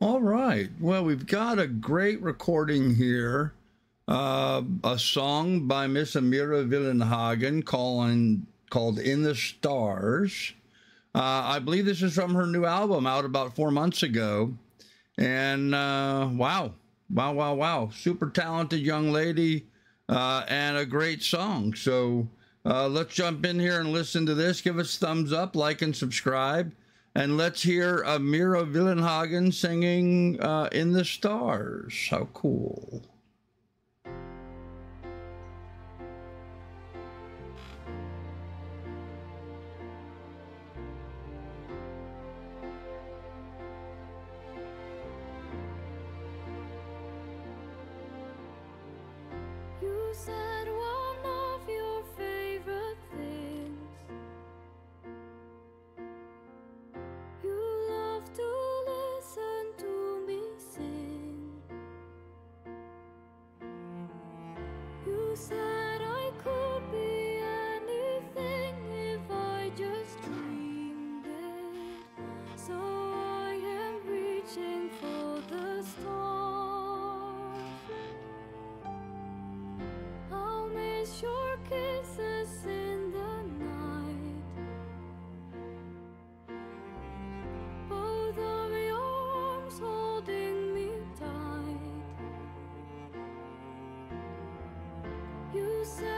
All right. Well, we've got a great recording here. Uh, a song by Miss Amira Willighagen calling, called In the Stars. Uh, I believe this is from her new album out about four months ago. And uh, wow, wow, wow, wow. Super talented young lady uh, and a great song. So uh, let's jump in here and listen to this. Give us thumbs up, like, and subscribe. And let's hear Amira Willighagen singing uh, In the Stars. How cool. Wow,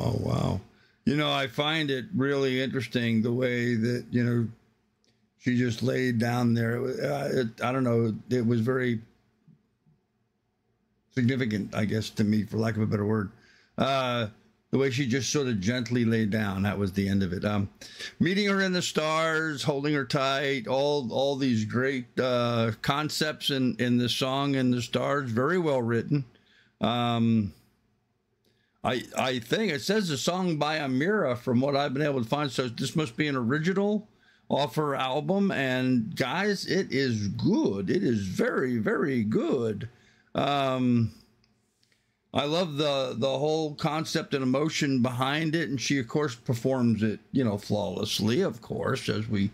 wow, wow. You know, I find it really interesting the way that, you know, she just laid down there. Uh, it, I don't know. It was very significant, I guess, to me, for lack of a better word. Uh, the way she just sort of gently laid down. That was the end of it. Um, meeting her in the stars, holding her tight, all all these great uh, concepts in in the song and the stars. Very well written. Um, I I think it says a song by Amira from what I've been able to find. So this must be an original off her album. And guys, it is good. It is very very good. Um, I love the the whole concept and emotion behind it, and she of course performs it, you know, flawlessly, of course, as we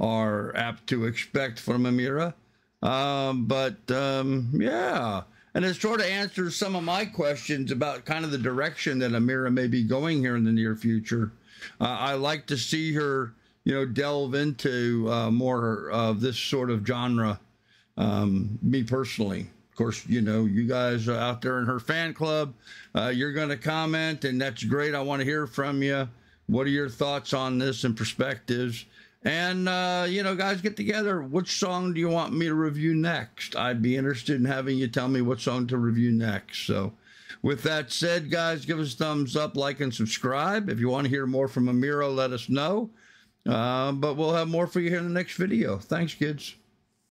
are apt to expect from Amira. Um, but um, yeah, and it sort of answers some of my questions about kind of the direction that Amira may be going here in the near future. Uh, I like to see her, you know, delve into uh, more of this sort of genre. Um, me personally. Of course, you know, you guys out there in her fan club, uh, you're going to comment, and that's great. I want to hear from you. What are your thoughts on this and perspectives? And, uh, you know, guys, get together. Which song do you want me to review next? I'd be interested in having you tell me what song to review next. So, with that said, guys, give us thumbs up, like, and subscribe. If you want to hear more from Amira, let us know. Uh, but we'll have more for you here in the next video. Thanks, kids.